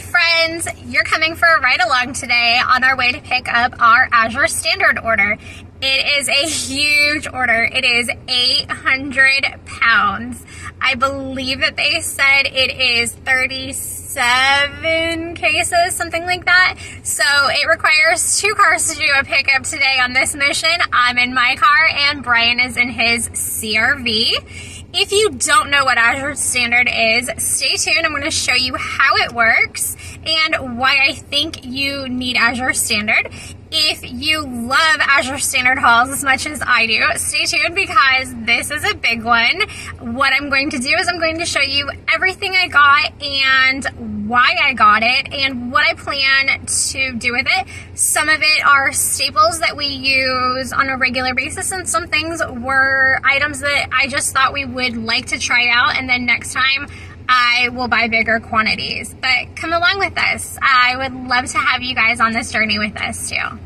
Friends, you're coming for a ride along today on our way to pick up our Azure Standard order. It is a huge order. It is 800 pounds. I believe that they said it is 37 cases, something like that. So it requires two cars to do a pickup today on this mission. I'm in my car and Brian is in his CRV. If you don't know what Azure Standard is, stay tuned. I'm going to show you how it works and why I think you need Azure Standard. If you love Azure Standard hauls as much as I do, stay tuned because this is a big one. What I'm going to do is I'm going to show you everything I got and why I got it and what I plan to do with it. Some of it are staples that we use on a regular basis and some things were items that I just thought we would like to try out and then next time I will buy bigger quantities. But come along with us. I would love to have you guys on this journey with us too.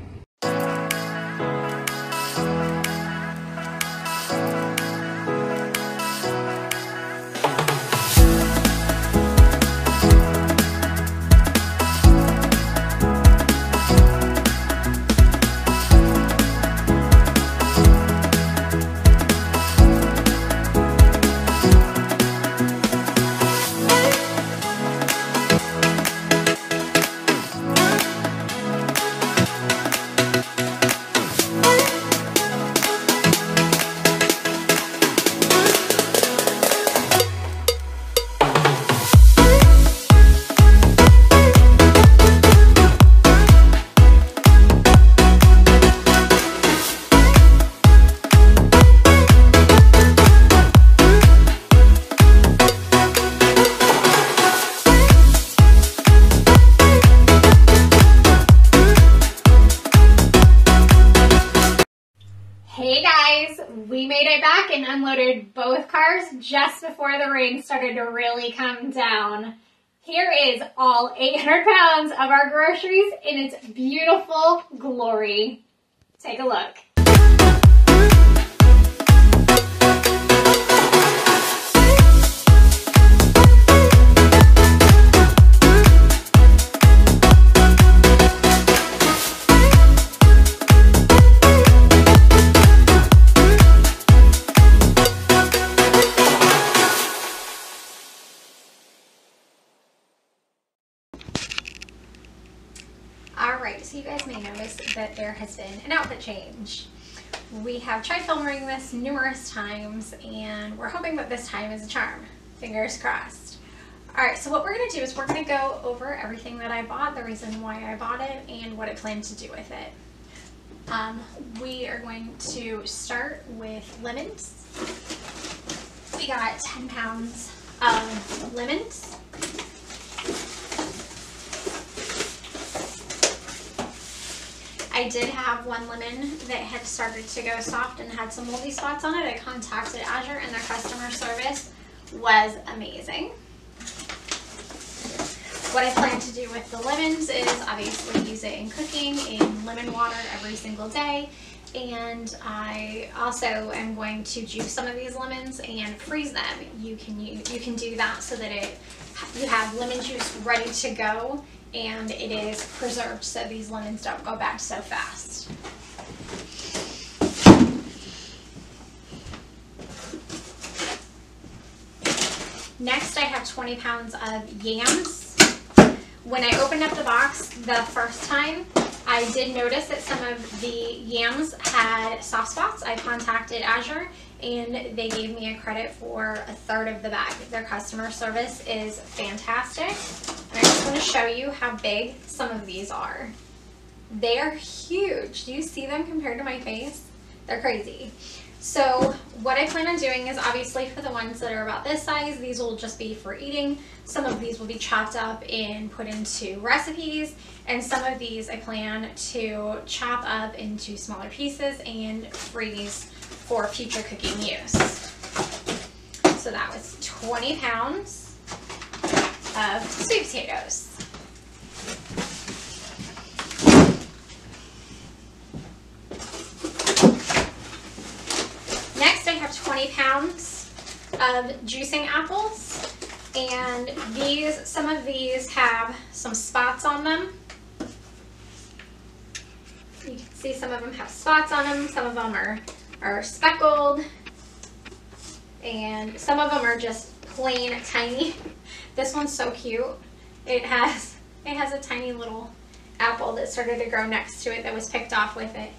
Started to really come down. Here is all 800 pounds of our groceries in its beautiful glory. Take a look. Change. We have tried filming this numerous times and we're hoping that this time is a charm. Fingers crossed. Alright, so what we're going to do is we're going to go over everything that I bought, the reason why I bought it, and what I plan to do with it. Um, we are going to start with lemons. We got 10 pounds of lemons. I did have one lemon that had started to go soft and had some moldy spots on it. I contacted Azure and their customer service was amazing. What I plan to do with the lemons is obviously use it in cooking in lemon water every single day. And I also am going to juice some of these lemons and freeze them. You can you, you can do that so that it you have lemon juice ready to go and it is preserved so these lemons don't go bad so fast. Next, I have 20 pounds of yams. When I opened up the box the first time, I did notice that some of the yams had soft spots. I contacted Azure and they gave me a credit for a third of the bag. Their customer service is fantastic. Just want to show you how big some of these are. They are huge. Do you see them compared to my face? They're crazy. So what I plan on doing is obviously for the ones that are about this size, these will just be for eating. Some of these will be chopped up and put into recipes. And some of these I plan to chop up into smaller pieces and freeze for future cooking use. So that was 20 pounds of sweet potatoes. Next I have 20 pounds of juicing apples. And these, some of these have some spots on them. You can see some of them have spots on them, some of them are, are speckled, and some of them are just plain tiny. This one's so cute. It has, it has a tiny little apple that started to grow next to it that was picked off with it.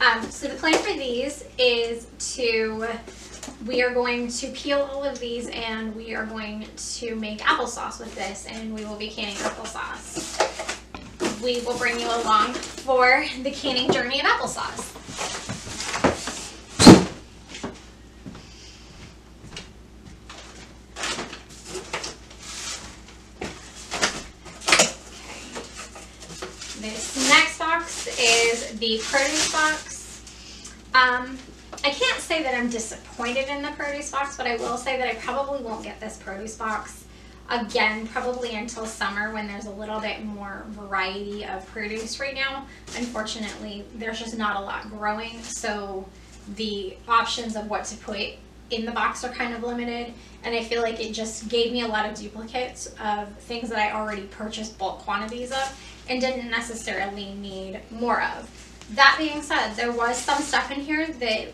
Um, so the plan for these is to, we are going to peel all of these and we are going to make applesauce with this and we will be canning applesauce. We will bring you along for the canning journey of applesauce. This next box is the produce box. Um, I can't say that I'm disappointed in the produce box, but I will say that I probably won't get this produce box again probably until summer when there's a little bit more variety of produce right now. Unfortunately, there's just not a lot growing, so the options of what to put in the box are kind of limited and I feel like it just gave me a lot of duplicates of things that I already purchased bulk quantities of and didn't necessarily need more of. That being said, there was some stuff in here that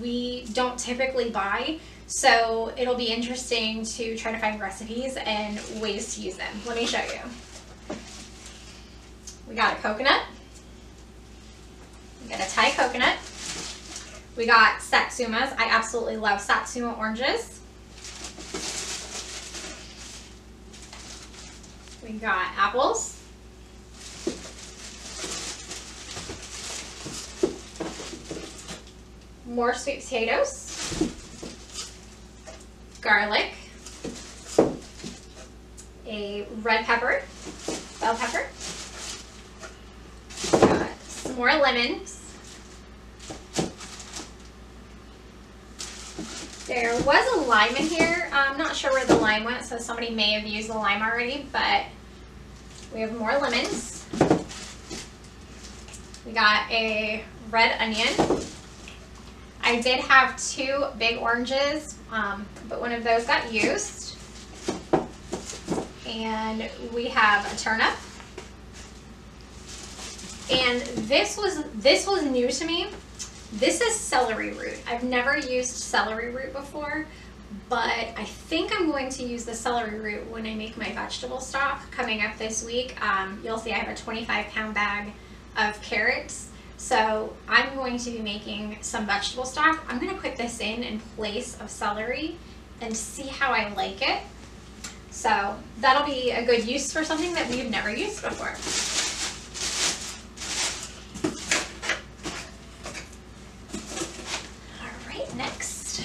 we don't typically buy, so it'll be interesting to try to find recipes and ways to use them. Let me show you. We got a coconut. We got a Thai coconut. We got Satsumas. I absolutely love Satsuma oranges. We got apples. More sweet potatoes, garlic, a red pepper, bell pepper, got some more lemons. There was a lime in here. I'm not sure where the lime went, so somebody may have used the lime already, but we have more lemons. We got a red onion, I did have two big oranges, um, but one of those got used. And we have a turnip. And this was this was new to me. This is celery root. I've never used celery root before, but I think I'm going to use the celery root when I make my vegetable stock coming up this week. Um, you'll see I have a 25 pound bag of carrots so I'm going to be making some vegetable stock. I'm going to put this in in place of celery and see how I like it. So that'll be a good use for something that we've never used before. All right, next.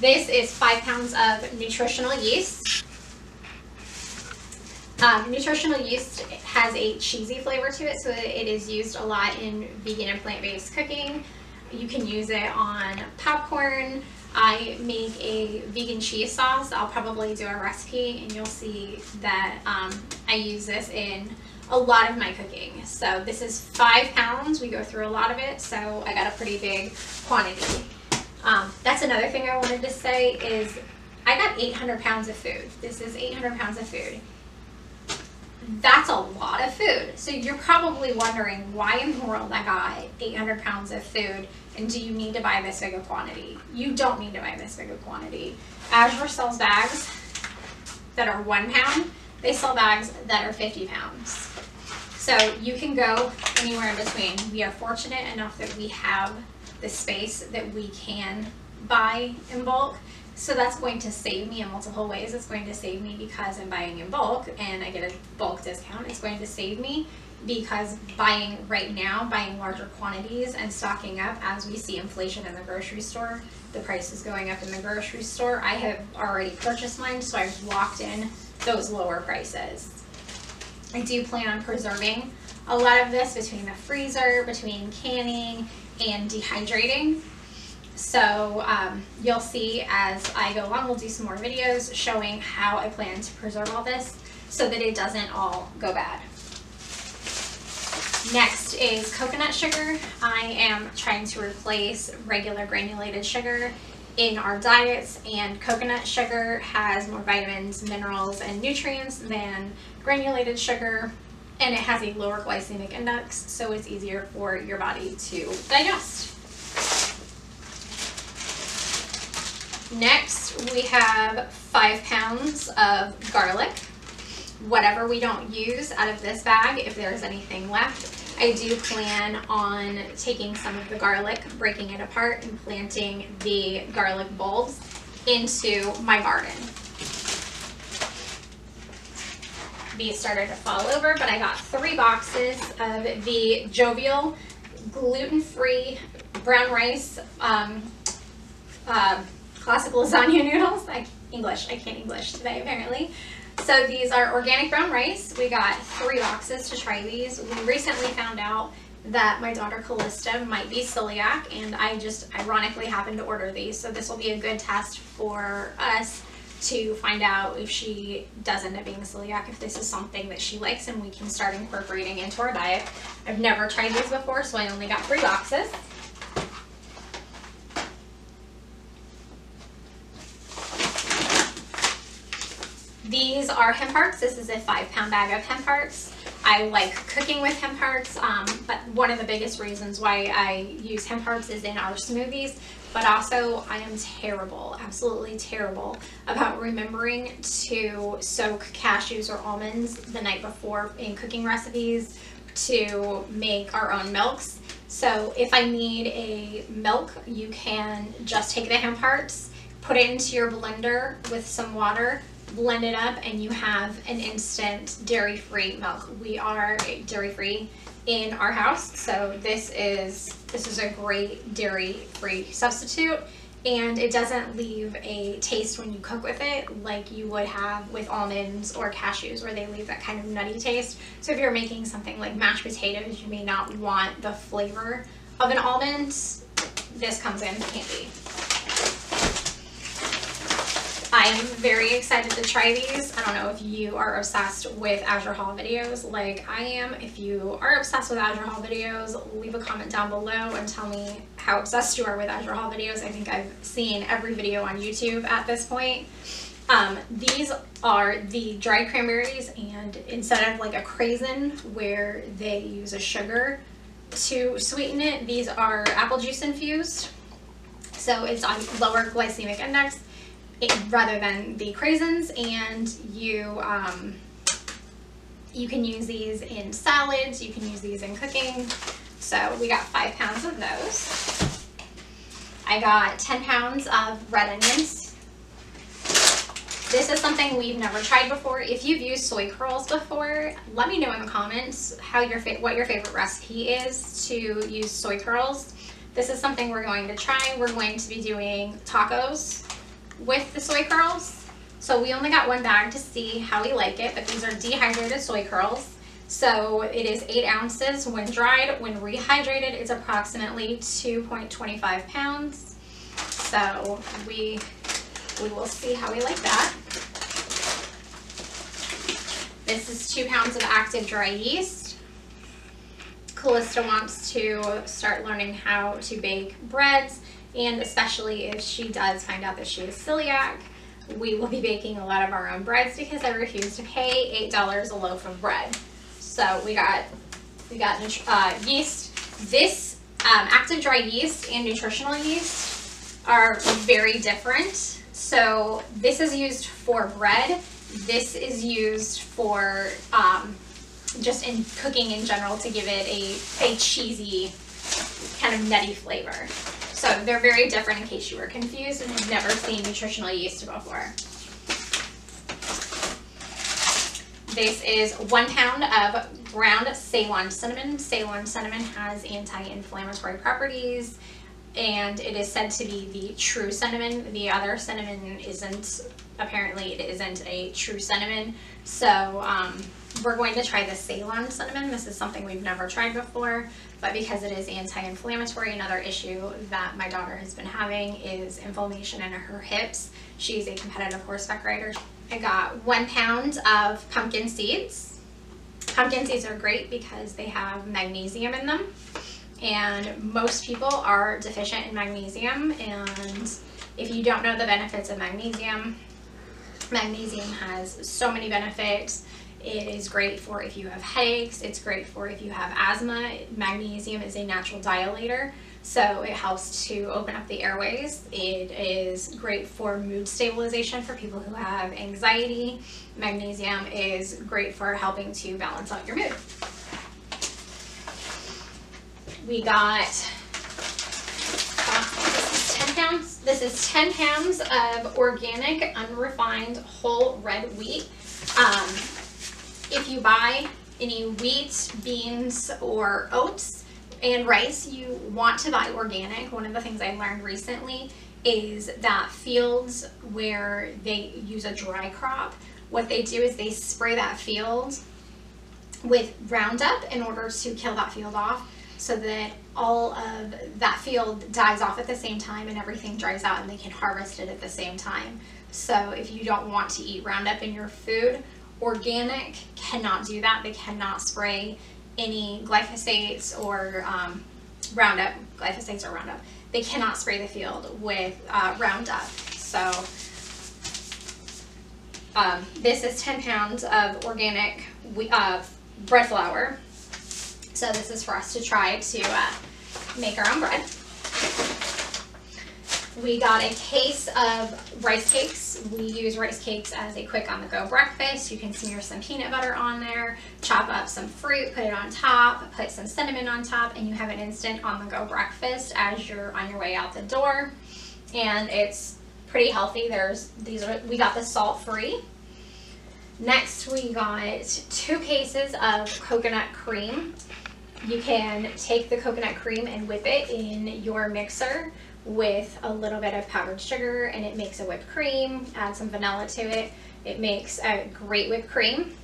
This is five pounds of nutritional yeast. Um, nutritional yeast has a cheesy flavor to it, so it is used a lot in vegan and plant-based cooking. You can use it on popcorn. I make a vegan cheese sauce. I'll probably do a recipe and you'll see that um, I use this in a lot of my cooking. So this is five pounds. We go through a lot of it, so I got a pretty big quantity. Um, that's another thing I wanted to say is I got 800 pounds of food. This is 800 pounds of food that's a lot of food. So you're probably wondering why in the world I got 800 pounds of food and do you need to buy this big a quantity? You don't need to buy this big a quantity. Azure sells bags that are one pound. They sell bags that are 50 pounds. So you can go anywhere in between. We are fortunate enough that we have the space that we can buy in bulk. So that's going to save me in multiple ways. It's going to save me because I'm buying in bulk and I get a bulk discount. It's going to save me because buying right now, buying larger quantities and stocking up as we see inflation in the grocery store, the price is going up in the grocery store. I have already purchased mine, so I've locked in those lower prices. I do plan on preserving a lot of this between the freezer, between canning and dehydrating. So um, you'll see as I go along, we'll do some more videos showing how I plan to preserve all this so that it doesn't all go bad. Next is coconut sugar. I am trying to replace regular granulated sugar in our diets and coconut sugar has more vitamins, minerals, and nutrients than granulated sugar and it has a lower glycemic index so it's easier for your body to digest. Next we have five pounds of garlic. Whatever we don't use out of this bag, if there's anything left, I do plan on taking some of the garlic, breaking it apart, and planting the garlic bulbs into my garden. These started to fall over, but I got three boxes of the Jovial gluten-free brown rice um, uh, classic lasagna noodles. I, English, I can't English today apparently. So these are organic brown rice. We got three boxes to try these. We recently found out that my daughter Callista might be celiac and I just ironically happened to order these. So this will be a good test for us to find out if she does end up being celiac, if this is something that she likes and we can start incorporating into our diet. I've never tried these before, so I only got three boxes. These are hemp hearts. This is a five pound bag of hemp hearts. I like cooking with hemp hearts, um, but one of the biggest reasons why I use hemp hearts is in our smoothies, but also I am terrible, absolutely terrible about remembering to soak cashews or almonds the night before in cooking recipes to make our own milks. So if I need a milk, you can just take the hemp hearts, put it into your blender with some water, blend it up and you have an instant dairy-free milk. We are dairy-free in our house, so this is this is a great dairy-free substitute and it doesn't leave a taste when you cook with it like you would have with almonds or cashews where they leave that kind of nutty taste. So if you're making something like mashed potatoes, you may not want the flavor of an almond. This comes in handy. I am very excited to try these. I don't know if you are obsessed with Azure haul videos like I am. If you are obsessed with Azure haul videos, leave a comment down below and tell me how obsessed you are with Azure haul videos. I think I've seen every video on YouTube at this point. Um, these are the dried cranberries and instead of like a craisin where they use a sugar to sweeten it, these are apple juice infused. So it's on lower glycemic index it, rather than the craisins and you um, you can use these in salads you can use these in cooking so we got five pounds of those I got 10 pounds of red onions this is something we've never tried before. If you've used soy curls before, let me know in the comments how your what your favorite recipe is to use soy curls. This is something we're going to try. We're going to be doing tacos with the soy curls. So we only got one bag to see how we like it, but these are dehydrated soy curls. So it is eight ounces when dried. When rehydrated, it's approximately 2.25 pounds. So we, we will see how we like that. This is two pounds of active dry yeast. Callista wants to start learning how to bake breads and especially if she does find out that she is celiac, we will be baking a lot of our own breads because I refuse to pay $8 a loaf of bread. So we got, we got uh, yeast. This um, active dry yeast and nutritional yeast are very different. So this is used for bread. This is used for um, just in cooking in general to give it a, a cheesy kind of nutty flavor. So they're very different in case you were confused and have never seen nutritional yeast before. This is one pound of ground Ceylon cinnamon. Ceylon cinnamon has anti-inflammatory properties and it is said to be the true cinnamon. The other cinnamon isn't, apparently it isn't a true cinnamon. So um, we're going to try the Ceylon cinnamon. This is something we've never tried before, but because it is anti-inflammatory, another issue that my daughter has been having is inflammation in her hips. She's a competitive horseback rider. I got one pound of pumpkin seeds. Pumpkin seeds are great because they have magnesium in them and most people are deficient in magnesium and If you don't know the benefits of magnesium, magnesium has so many benefits. It is great for if you have headaches. It's great for if you have asthma. Magnesium is a natural dilator, so it helps to open up the airways. It is great for mood stabilization for people who have anxiety. Magnesium is great for helping to balance out your mood. We got this is 10 pounds. This is 10 pounds of organic, unrefined, whole red wheat. Um, if you buy any wheat, beans, or oats and rice, you want to buy organic. One of the things I learned recently is that fields where they use a dry crop, what they do is they spray that field with Roundup in order to kill that field off so that all of that field dies off at the same time and everything dries out and they can harvest it at the same time. So if you don't want to eat Roundup in your food, Organic cannot do that. They cannot spray any glyphosates or um, Roundup, glyphosates or Roundup. They cannot spray the field with uh, Roundup. So um, this is 10 pounds of organic uh, bread flour. So this is for us to try to uh, make our own bread. We got a case of rice cakes. We use rice cakes as a quick on the go breakfast. You can smear some peanut butter on there, chop up some fruit, put it on top, put some cinnamon on top, and you have an instant on the go breakfast as you're on your way out the door. And it's pretty healthy. There's these are we got the salt free. Next we got two cases of coconut cream. You can take the coconut cream and whip it in your mixer with a little bit of powdered sugar and it makes a whipped cream, add some vanilla to it. It makes a great whipped cream.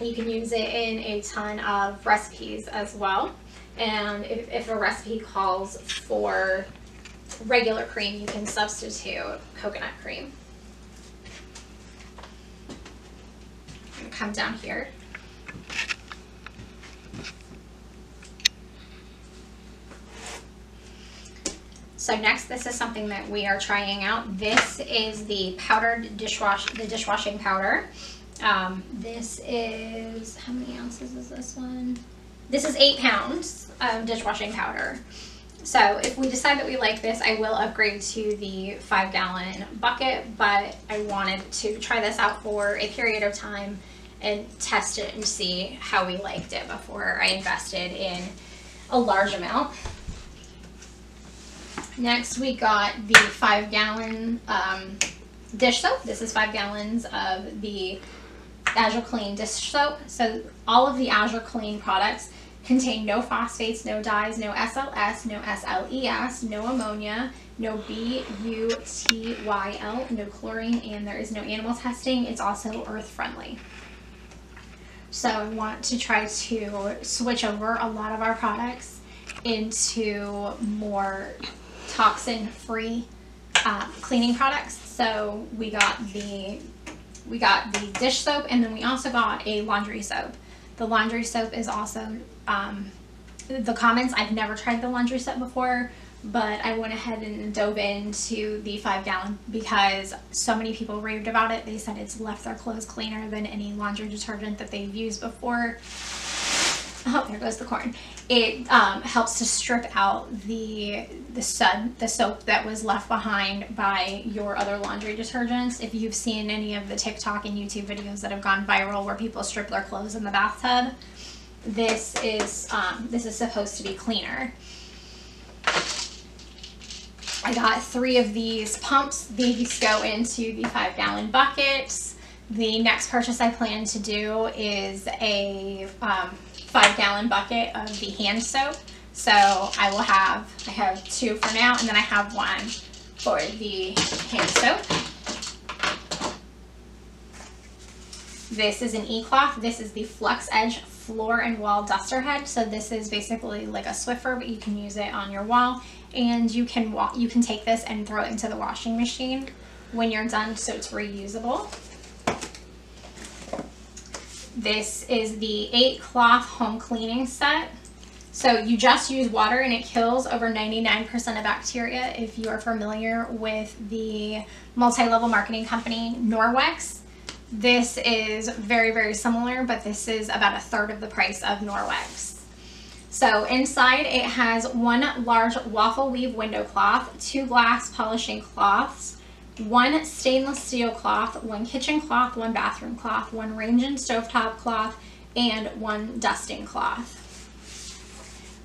You can use it in a ton of recipes as well. And if, if a recipe calls for regular cream, you can substitute coconut cream. Come down here. So next, this is something that we are trying out. This is the powdered dishwash, the dishwashing powder. Um, this is, how many ounces is this one? This is eight pounds of dishwashing powder. So if we decide that we like this, I will upgrade to the five gallon bucket, but I wanted to try this out for a period of time and test it and see how we liked it before I invested in a large amount. Next, we got the five gallon um, dish soap. This is five gallons of the Azure Clean dish soap. So all of the Azure Clean products contain no phosphates, no dyes, no SLS, no SLES, no ammonia, no BUTYL, no chlorine, and there is no animal testing. It's also earth friendly. So I want to try to switch over a lot of our products into more toxin-free uh, cleaning products. So we got the we got the dish soap, and then we also got a laundry soap. The laundry soap is also um, the comments. I've never tried the laundry soap before, but I went ahead and dove into the five gallon because so many people raved about it. They said it's left their clothes cleaner than any laundry detergent that they've used before. Oh, there goes the corn. It um, helps to strip out the the sud, the soap that was left behind by your other laundry detergents. If you've seen any of the TikTok and YouTube videos that have gone viral where people strip their clothes in the bathtub, this is um, this is supposed to be cleaner. I got three of these pumps. These go into the five gallon buckets. The next purchase I plan to do is a um, five gallon bucket of the hand soap. So I will have, I have two for now, and then I have one for the hand soap. This is an e-cloth. This is the Flex Edge floor and wall duster head. So this is basically like a Swiffer, but you can use it on your wall. And you can you can take this and throw it into the washing machine when you're done so it's reusable. This is the e-cloth home cleaning set. So you just use water and it kills over 99% of bacteria. If you are familiar with the multi-level marketing company Norwex, this is very, very similar, but this is about a third of the price of Norwex. So inside it has one large waffle weave window cloth, two glass polishing cloths, one stainless steel cloth, one kitchen cloth, one bathroom cloth, one range and stovetop cloth, and one dusting cloth.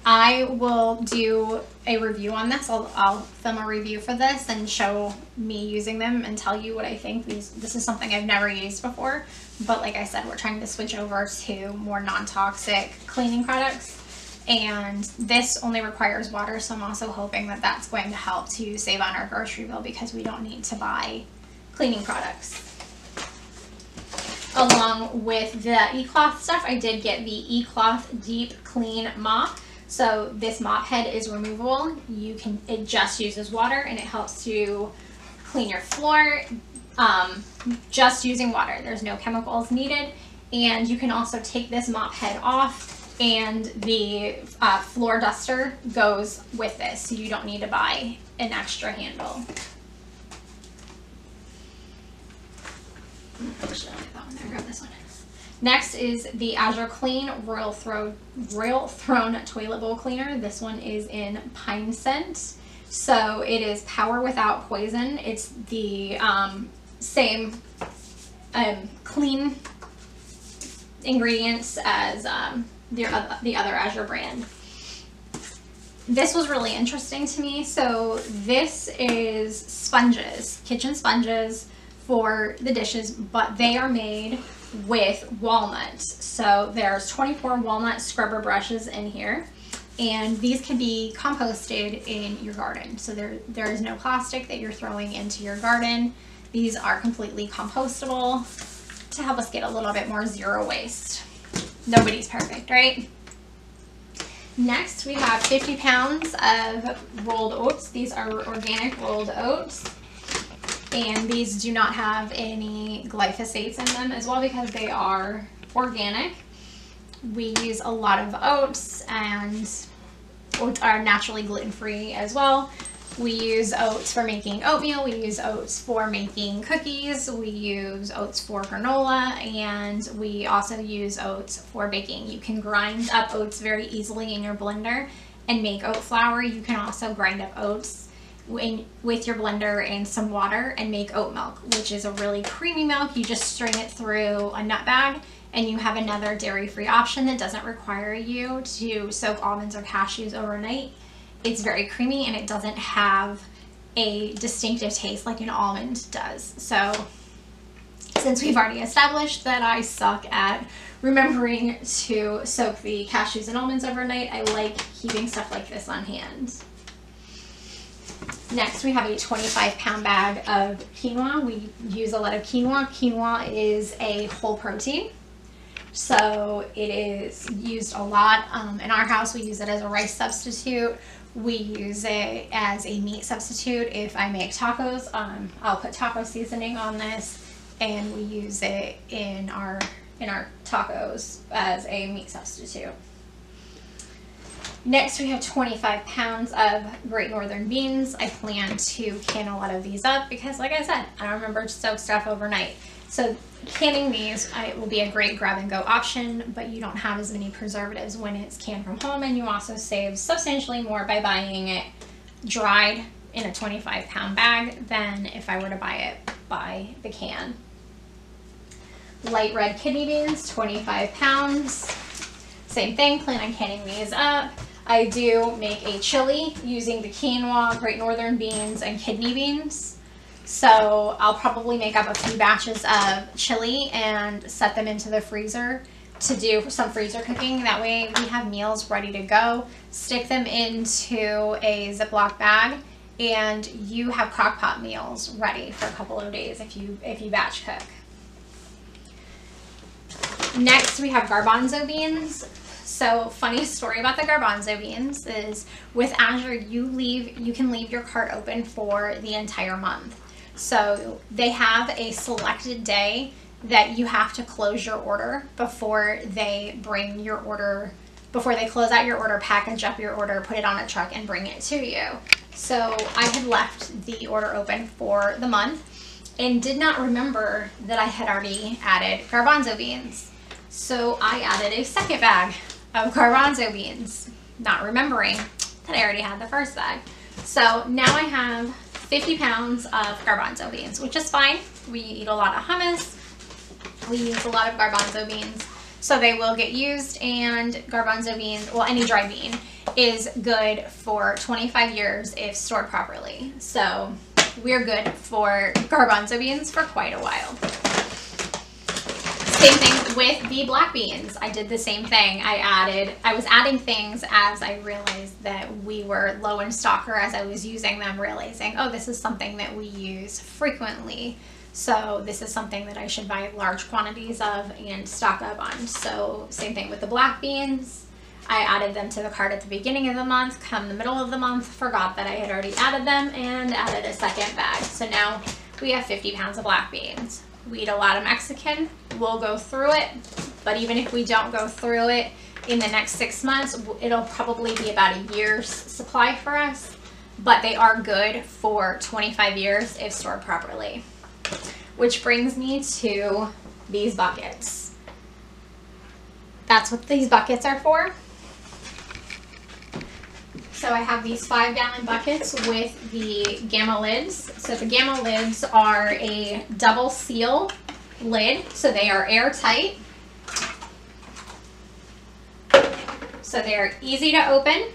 I will do a review on this. I'll, I'll, film a review for this and show me using them and tell you what I think. These, this is something I've never used before, but like I said, we're trying to switch over to more non-toxic cleaning products. And this only requires water, so I'm also hoping that that's going to help to save on our grocery bill because we don't need to buy cleaning products. Along with the eCloth stuff, I did get the eCloth Deep Clean Mop. So this mop head is removable. You can, it just uses water and it helps to clean your floor um, just using water. There's no chemicals needed. And you can also take this mop head off and the uh, floor duster goes with this. So you don't need to buy an extra handle. Next is the Azure Clean Royal Throne, Royal Throne Toilet Bowl Cleaner. This one is in Pine Scent. So it is power without poison. It's the um, same um, clean ingredients as um, the, uh, the other Azure brand. This was really interesting to me. So this is sponges, kitchen sponges for the dishes, but they are made with walnuts. So there's 24 walnut scrubber brushes in here and these can be composted in your garden. So there, there is no plastic that you're throwing into your garden. These are completely compostable to help us get a little bit more zero waste. Nobody's perfect, right? Next, we have 50 pounds of rolled oats. These are organic rolled oats and these do not have any glyphosates in them as well because they are organic. We use a lot of oats and oats are naturally gluten-free as well. We use oats for making oatmeal, we use oats for making cookies, we use oats for granola, and we also use oats for baking. You can grind up oats very easily in your blender and make oat flour. You can also grind up oats in, with your blender and some water and make oat milk, which is a really creamy milk. You just strain it through a nut bag and you have another dairy-free option that doesn't require you to soak almonds or cashews overnight. It's very creamy and it doesn't have a distinctive taste like an almond does. So since we've already established that I suck at remembering to soak the cashews and almonds overnight, I like keeping stuff like this on hand. Next, we have a 25 pound bag of quinoa. We use a lot of quinoa. Quinoa is a whole protein. So it is used a lot. Um, in our house, we use it as a rice substitute. We use it as a meat substitute. If I make tacos, um, I'll put taco seasoning on this and we use it in our, in our tacos as a meat substitute. Next, we have 25 pounds of Great Northern beans. I plan to can a lot of these up because, like I said, I don't remember to soak stuff overnight. So canning these I, will be a great grab and go option, but you don't have as many preservatives when it's canned from home, and you also save substantially more by buying it dried in a 25 pound bag than if I were to buy it by the can. Light red kidney beans, 25 pounds. Same thing, plan on canning these up. I do make a chili using the quinoa, Great Northern beans, and kidney beans. So I'll probably make up a few batches of chili and set them into the freezer to do some freezer cooking. That way we have meals ready to go. Stick them into a Ziploc bag and you have crock pot meals ready for a couple of days if you if you batch cook. Next we have garbanzo beans. So funny story about the garbanzo beans is with Azure, you leave, you can leave your cart open for the entire month. So they have a selected day that you have to close your order before they bring your order before they close out your order, package up your order, put it on a truck, and bring it to you. So I had left the order open for the month and did not remember that I had already added garbanzo beans. So I added a second bag of garbanzo beans, not remembering that I already had the first bag. So now I have 50 pounds of garbanzo beans, which is fine. We eat a lot of hummus. We use a lot of garbanzo beans. So they will get used and garbanzo beans, well, any dry bean is good for 25 years if stored properly. So we're good for garbanzo beans for quite a while. Same thing with the black beans. I did the same thing. I added, I was adding things as I realized that we were low in stock or as I was using them, realizing, oh, this is something that we use frequently. So this is something that I should buy large quantities of and stock up on. So same thing with the black beans. I added them to the cart at the beginning of the month. Come the middle of the month, forgot that I had already added them and added a second bag. So now we have 50 pounds of black beans. We eat a lot of Mexican. We'll go through it, but even if we don't go through it in the next six months, it'll probably be about a year's supply for us, but they are good for 25 years if stored properly. Which brings me to these buckets. That's what these buckets are for. So I have these five gallon buckets with the Gamma lids. So the Gamma lids are a double seal lid. So they are airtight. So they're easy to open.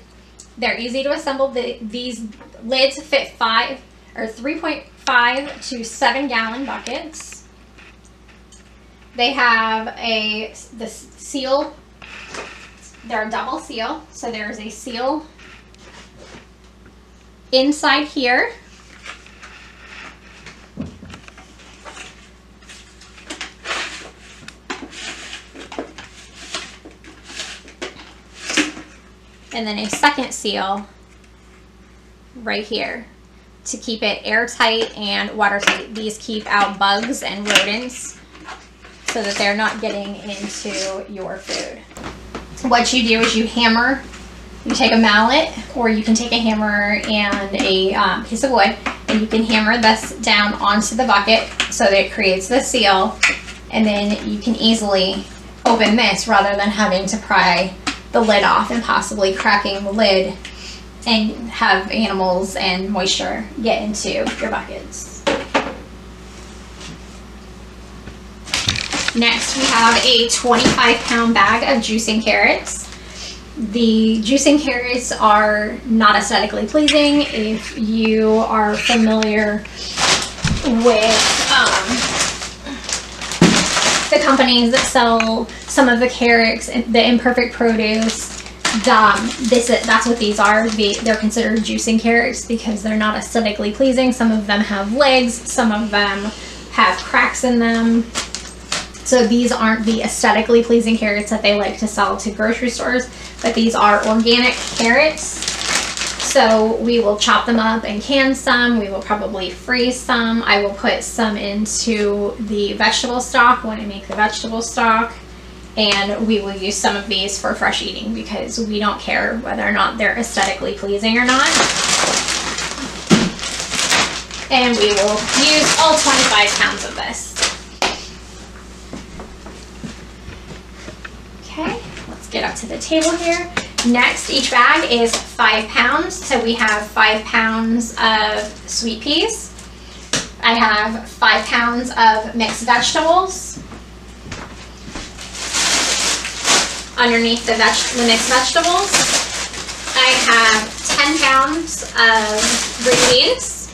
They're easy to assemble. The, these lids fit five or 3.5 to seven gallon buckets. They have a, the seal, they're a double seal. So there's a seal inside here. And then a second seal right here to keep it airtight and watertight. These keep out bugs and rodents so that they're not getting into your food. What you do is you hammer you take a mallet or you can take a hammer and a um, piece of wood and you can hammer this down onto the bucket so that it creates the seal and then you can easily open this rather than having to pry the lid off and possibly cracking the lid and have animals and moisture get into your buckets. Next we have a 25 pound bag of juicing carrots. The juicing carrots are not aesthetically pleasing. If you are familiar with um, the companies that sell some of the carrots, the imperfect produce, um, this that's what these are. They're considered juicing carrots because they're not aesthetically pleasing. Some of them have legs, some of them have cracks in them. So these aren't the aesthetically pleasing carrots that they like to sell to grocery stores, but these are organic carrots. So we will chop them up and can some. We will probably freeze some. I will put some into the vegetable stock when I make the vegetable stock. And we will use some of these for fresh eating because we don't care whether or not they're aesthetically pleasing or not. And we will use all 25 pounds of this. To the table here. Next, each bag is five pounds. So we have five pounds of sweet peas. I have five pounds of mixed vegetables. Underneath the, veg the mixed vegetables, I have 10 pounds of green beans.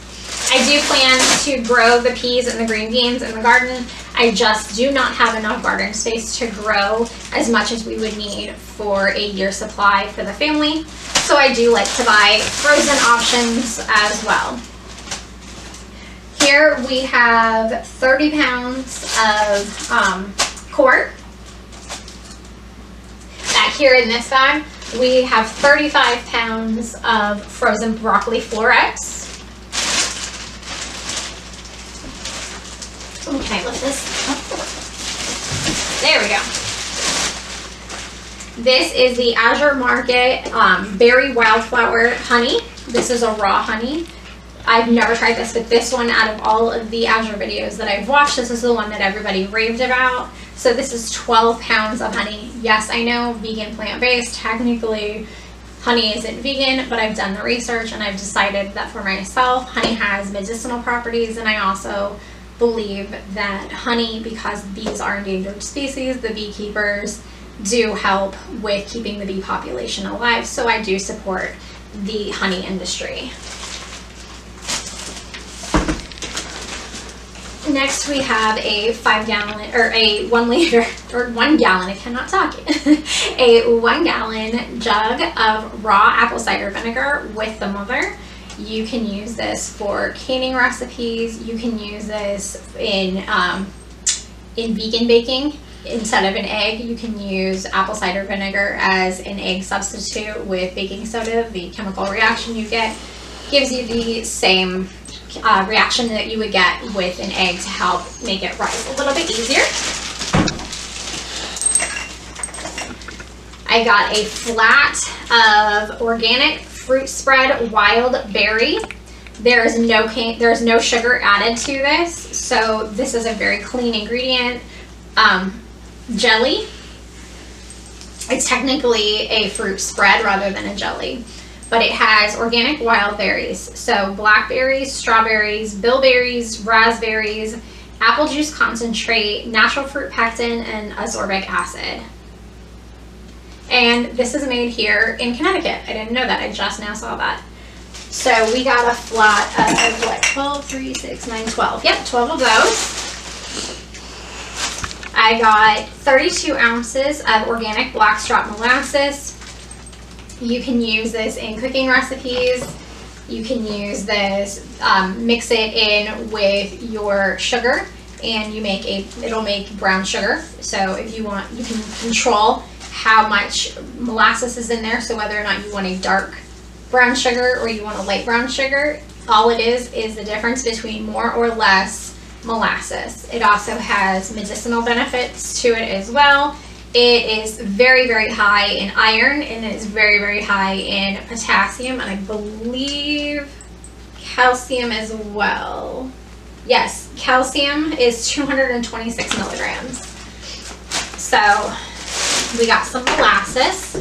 I do plan to grow the peas and the green beans in the garden. I just do not have enough garden space to grow as much as we would need for a year supply for the family. So I do like to buy frozen options as well. Here we have 30 pounds of um, quart. Back here in this bag, we have 35 pounds of frozen broccoli florets. Okay, lift this. There we go. This is the Azure Market um, Berry Wildflower Honey. This is a raw honey. I've never tried this, but this one out of all of the Azure videos that I've watched, this is the one that everybody raved about. So this is 12 pounds of honey. Yes, I know, vegan plant-based. Technically, honey isn't vegan, but I've done the research and I've decided that for myself, honey has medicinal properties and I also believe that honey, because bees are endangered species, the beekeepers do help with keeping the bee population alive. So I do support the honey industry. Next, we have a five gallon or a one liter or one gallon. I cannot talk. a one gallon jug of raw apple cider vinegar with the mother. You can use this for canning recipes. You can use this in um, in vegan baking. Instead of an egg, you can use apple cider vinegar as an egg substitute with baking soda. The chemical reaction you get gives you the same uh, reaction that you would get with an egg to help make it rise a little bit easier. I got a flat of organic fruit spread wild berry. There is no cane, there's no sugar added to this, so this is a very clean ingredient. Um, jelly. It's technically a fruit spread rather than a jelly but it has organic wild berries. So blackberries, strawberries, bilberries, raspberries, apple juice concentrate, natural fruit pectin, and ascorbic acid. And this is made here in Connecticut. I didn't know that. I just now saw that. So we got a flat of what, 12, 3, 6, 9, 12. Yep, 12 of those. I got 32 ounces of organic blackstrap molasses, you can use this in cooking recipes. You can use this, um, mix it in with your sugar and you make a, it'll make brown sugar. So if you want, you can control how much molasses is in there. So whether or not you want a dark brown sugar or you want a light brown sugar, all it is is the difference between more or less molasses. It also has medicinal benefits to it as well. It is very, very high in iron and it is very, very high in potassium and I believe calcium as well. Yes, calcium is 226 milligrams. So we got some molasses.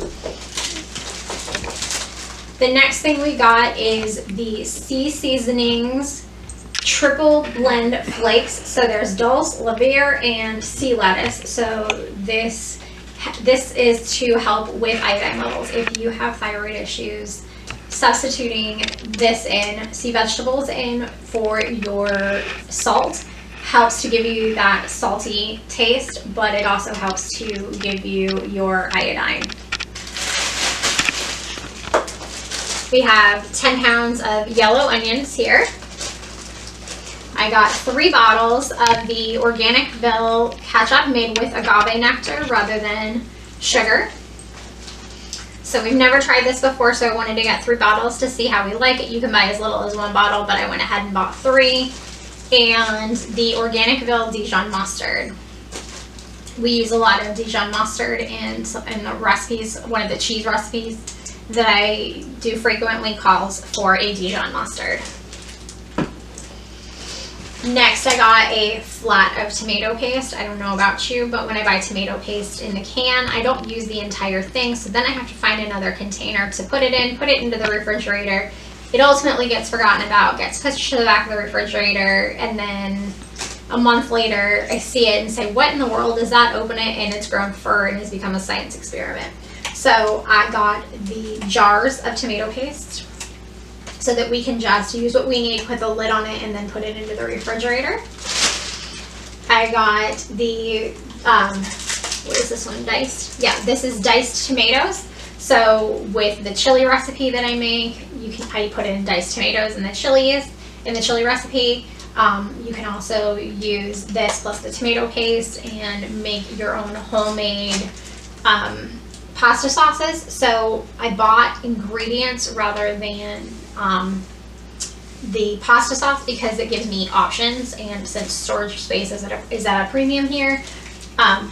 The next thing we got is the Sea Seasonings triple blend flakes. So there's dulse, laver, and sea lettuce. So this this is to help with iodine levels. If you have thyroid issues, substituting this in, sea vegetables in for your salt helps to give you that salty taste, but it also helps to give you your iodine. We have 10 pounds of yellow onions here. I got three bottles of the Organic Organicville ketchup made with agave nectar rather than sugar. So we've never tried this before, so I wanted to get three bottles to see how we like it. You can buy as little as one bottle, but I went ahead and bought three. And the Organicville Dijon mustard. We use a lot of Dijon mustard in, in the recipes, one of the cheese recipes that I do frequently calls for a Dijon mustard. Next, I got a flat of tomato paste. I don't know about you, but when I buy tomato paste in the can, I don't use the entire thing. So then I have to find another container to put it in, put it into the refrigerator. It ultimately gets forgotten about, gets pushed to the back of the refrigerator, and then a month later, I see it and say, what in the world is that? Open it, and it's grown fur and has become a science experiment. So I got the jars of tomato paste so that we can just use what we need, put the lid on it, and then put it into the refrigerator. I got the, um, what is this one, diced? Yeah, this is diced tomatoes. So with the chili recipe that I make, you can I put in diced tomatoes and the chilies in the chili recipe. Um, you can also use this plus the tomato paste and make your own homemade um, pasta sauces. So I bought ingredients rather than um, the pasta sauce because it gives me options and since storage space is at a, is at a premium here, um,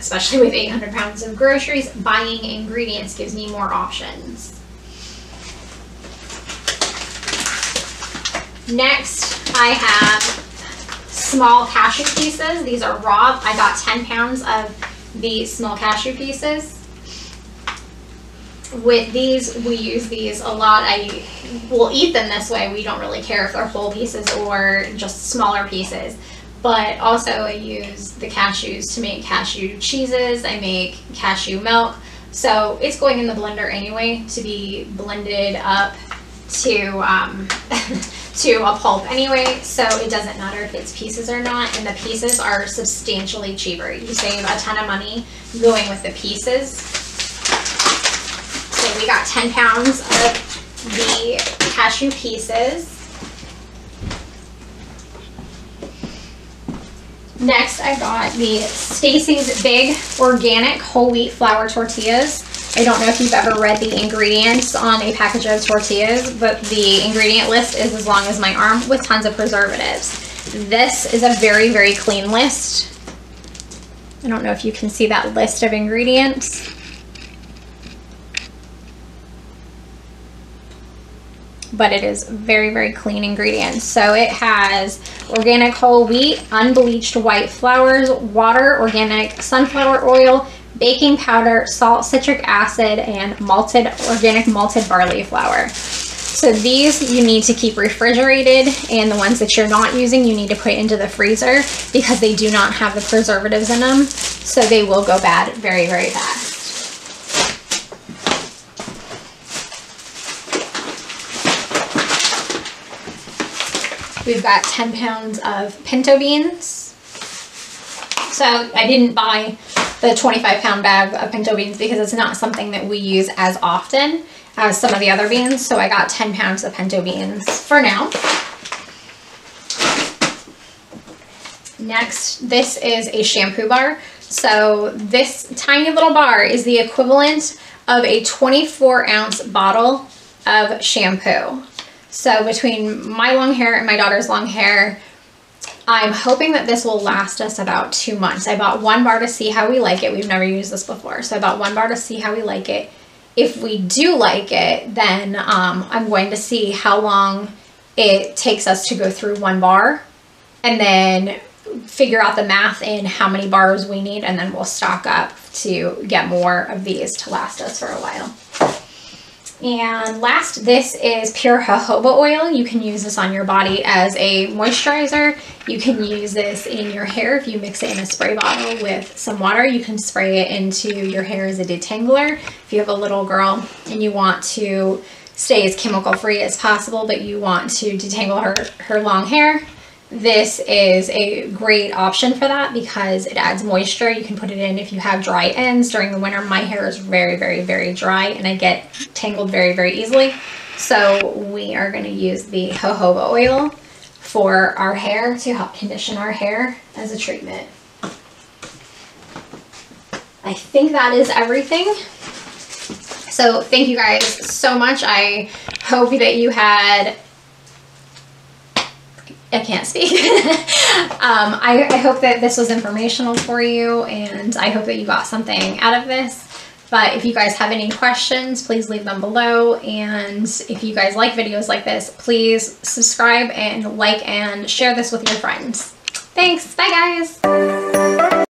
especially with 800 pounds of groceries, buying ingredients gives me more options. Next, I have small cashew pieces. These are raw. I got 10 pounds of the small cashew pieces. With these, we use these a lot. I will eat them this way. We don't really care if they're whole pieces or just smaller pieces. But also I use the cashews to make cashew cheeses. I make cashew milk. So it's going in the blender anyway to be blended up to um, to a pulp anyway, so it doesn't matter if it's pieces or not, and the pieces are substantially cheaper. You save a ton of money going with the pieces. So we got 10 pounds of the cashew pieces. Next, I got the Stacy's Big Organic Whole Wheat Flour Tortillas. I don't know if you've ever read the ingredients on a package of tortillas, but the ingredient list is as long as my arm with tons of preservatives. This is a very, very clean list. I don't know if you can see that list of ingredients. But it is very, very clean ingredients. So it has organic whole wheat, unbleached white flours, water, organic sunflower oil, baking powder, salt, citric acid, and malted organic malted barley flour. So these you need to keep refrigerated and the ones that you're not using you need to put into the freezer because they do not have the preservatives in them. So they will go bad very, very fast. We've got 10 pounds of pinto beans. So I didn't buy the 25 pound bag of pinto beans because it's not something that we use as often as some of the other beans. So I got 10 pounds of pinto beans for now. Next, this is a shampoo bar. So this tiny little bar is the equivalent of a 24 ounce bottle of shampoo. So between my long hair and my daughter's long hair, I'm hoping that this will last us about two months. I bought one bar to see how we like it. We've never used this before. So I bought one bar to see how we like it. If we do like it, then um, I'm going to see how long it takes us to go through one bar and then figure out the math in how many bars we need and then we'll stock up to get more of these to last us for a while. And last, this is pure jojoba oil. You can use this on your body as a moisturizer. You can use this in your hair if you mix it in a spray bottle with some water. You can spray it into your hair as a detangler. If you have a little girl and you want to stay as chemical free as possible, but you want to detangle her, her long hair, this is a great option for that because it adds moisture. You can put it in if you have dry ends. During the winter, my hair is very, very, very dry and I get tangled very, very easily. So we are going to use the jojoba oil for our hair to help condition our hair as a treatment. I think that is everything. So thank you guys so much. I hope that you had I can't speak. um, I, I hope that this was informational for you and I hope that you got something out of this. But if you guys have any questions, please leave them below. And if you guys like videos like this, please subscribe and like and share this with your friends. Thanks. Bye, guys.